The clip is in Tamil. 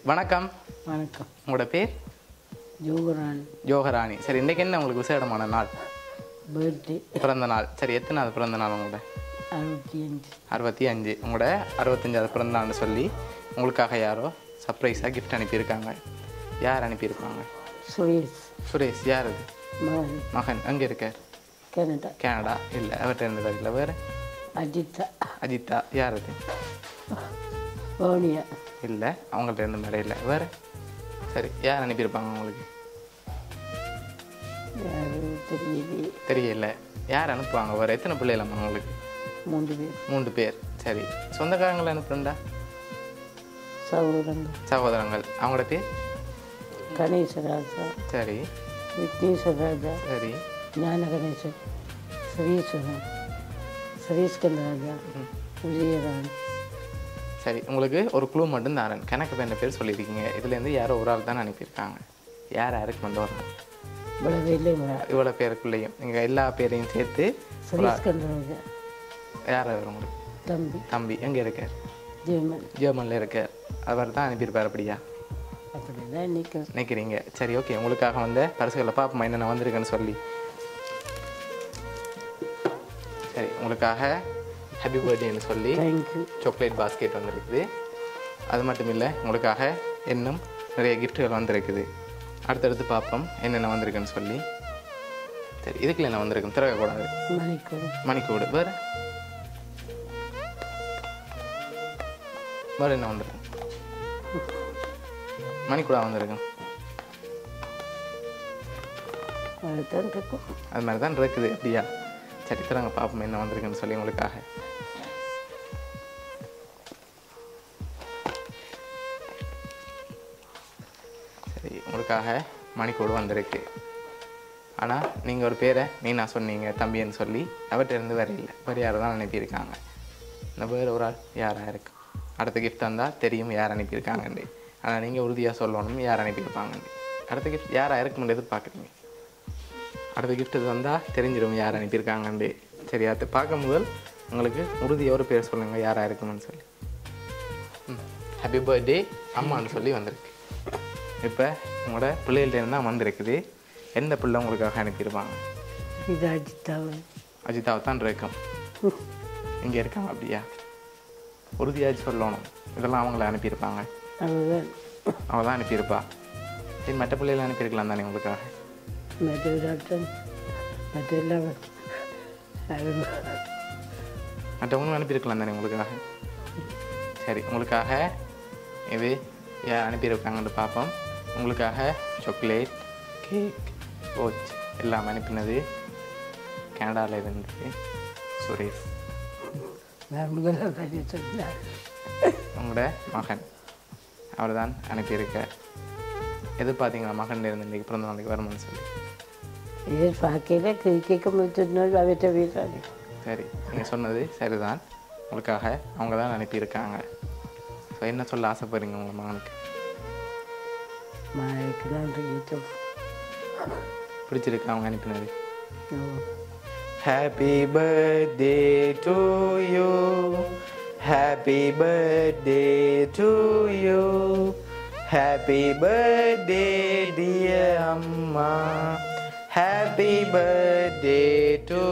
வணக்கம். வணக்கம். உங்களோட பேர்? ஜோகரான் ஜோகராணி. சரி இன்றைக்கு என்ன உங்களுக்கு விசேடமான நாள்? பர்த்டே பிறந்த நாள். சரி எத்தனாவது பிறந்த நாள் உங்களோட? அறுபத்தி அஞ்சு அறுபத்தி அஞ்சு உங்களோட அறுபத்தஞ்சாவது பிறந்த நாள்னு சொல்லி உங்களுக்காக யாரோ சர்ப்ரைஸாக கிஃப்ட் அனுப்பியிருக்காங்க. யார் அனுப்பியிருக்காங்க சுரேஷ். சுரேஷ் யார் அது? மகன். அங்கே இருக்கார்? கனடா. கனடா. இல்லை அவர்கிட்ட இருந்து வரல வேறு? அஜிதா. அஜித்தா யார் அது? பவுனியா இல்லை அவங்கள்ட்ட இருந்து மேலே இல்லை. வேறு? சரி யார் அனுப்பியிருப்பாங்க தெரியலையே தெரியல. யார் அனுப்புவாங்க? வேறு எத்தனை பிள்ளைகளம்மா உங்களுக்கு? மூன்று பேர். மூன்று பேர். சரி. சொந்தக்காரங்களை அனுப்புறா சகோதரங்கள் சகோதரங்கள். அவங்களோட பேர்? கணேசராஜா. சரி. விக்னேஸ்வரராஜா சரி. ஞான கணேசன் ஸ்ரீஸ்வரன் ஸ்ரீஸ்கந்தராஜா விஜயராணி. சரி உங்களுக்கு ஒரு குழு மட்டும் தாரன். கணக்கு பேண்ட பேர் சொல்லியிருக்கீங்க. இதுலேருந்து யாரோ ஒரு ஆள் தானே அனுப்பியிருக்காங்க. யார் யாருக்கு கொண்டு வரணும்? இவ்வளோ பேருக்குள்ளேயும். நீங்கள் எல்லா பேரையும் சேர்த்து யார் அவர் உங்களுக்கு தம்பி. தம்பி எங்கே இருக்கார்? ஜெயமன் ஜெர்மனில் இருக்கார். அவர் தான் அனுப்பியிருப்பார் அப்படியா? நினைக்கிறீங்க சரி ஓகே. உங்களுக்காக வந்த பரிசுகளை பார்ப்போமா என்னென்ன வந்திருக்குன்னு சொல்லி. சரி உங்களுக்காக ஹாப்பி பர்த்டேன்னு சொல்லி சாக்லேட் பாஸ்கெட் வந்திருக்குது. அது மட்டும் இல்லை உங்களுக்காக இன்னும் நிறைய கிஃப்ட்டுகள் வந்திருக்குது. அடுத்தடுத்து பார்ப்போம் என்னென்ன வந்திருக்குன்னு சொல்லி. சரி இதுக்குள்ள என்ன வந்திருக்குன்னு திறக்கக்கூடாது. மணிக்கூட. வேறு? வேறு என்ன வந்திருக்கு? மணிக்கூடா வந்திருக்கும் அது மாதிரி தான் இருக்குது அப்படியா? சரி திறங்க பார்ப்போம் என்ன வந்திருக்குன்னு சொல்லி உங்களுக்காக. சரி உங்களுக்காக மணிக்கூடு வந்திருக்கு. ஆனால் நீங்கள் ஒரு பேரை நீ நான் சொன்னீங்க தம்பின்னு சொல்லி அவர்கிட்ட இருந்து வேற இல்லை. வேறு யாரை தான் அனுப்பியிருக்காங்க. இந்த வேறு ஒரு ஆள் யாராக இருக்கு? அடுத்த கிஃப்ட் வந்தால் தெரியும் யார் அனுப்பியிருக்காங்கன்னு. ஆனால் நீங்கள் உறுதியாக சொல்லணும் யார் அனுப்பியிருப்பாங்கன்னு. அடுத்த கிஃப்ட் யாராக இருக்கும்னு எதிர்பார்க்குறீங்க? அடுத்த gift இது வந்தால் தெரிஞ்சிடும் யார் அனுப்பியிருக்காங்கண்டு சரி அது பார்க்கும் முதல் உங்களுக்கு உறுதியாக ஒரு பேர் சொல்லுங்கள் யாராக இருக்குமென்னு சொல்லி. ஹாப்பி பர்த்டே அம்மான்னு சொல்லி வந்திருக்கு. இப்போ உங்களோட பிள்ளைகள்டேருந்து தான் வந்திருக்குது. எந்த பிள்ளை உங்களுக்காக அனுப்பியிருப்பாங்க? இது அஜிதாவை அஜிதாவை தான் இருக்கும் இங்கே இருக்காங்க அப்படியா? உறுதியாக சொல்லணும். இதெல்லாம் அவங்கள அனுப்பியிருப்பாங்க. அவள் தான் அனுப்பியிருப்பா. சரி மற்ற பிள்ளைகளை அனுப்பியிருக்கலாம் தானே உங்களுக்காக? மதுராட்டம் மற்றெல்லாம் மற்றவங்களும் அனுப்பியிருக்கலாம் தானே உங்களுக்காக? சரி உங்களுக்காக இது யார் அனுப்பியிருக்காங்கன்னு பார்ப்போம். உங்களுக்காக சாக்லேட் கேக் கோச் எல்லாம் அனுப்பினது. கனடாவில் இருந்து சுரேஷ். உங்களோட மகன். அவர் தான் அனுப்பியிருக்கார் எதிர்பார்த்தீங்களா? மகன் இருந்து இன்றைக்கி பிறந்த நாளைக்கு வருமானு சொல்லி. இது பார்க்கல கேட்க அவற்றை வீட்டாங்க சரி நீங்கள் சொன்னது சரிதான். உங்களுக்காக அவங்க தான் அனுப்பியிருக்காங்க ஸோ என்ன சொல்ல ஆசைப்படுறீங்க உங்கள் மகனுக்கு? பிடிச்சிருக்கு அவங்க அனுப்பினது. Happy birthday to you happy birthday to you happy birthday dear அம்மா ஹாப்பி பர்த்டே டு யூ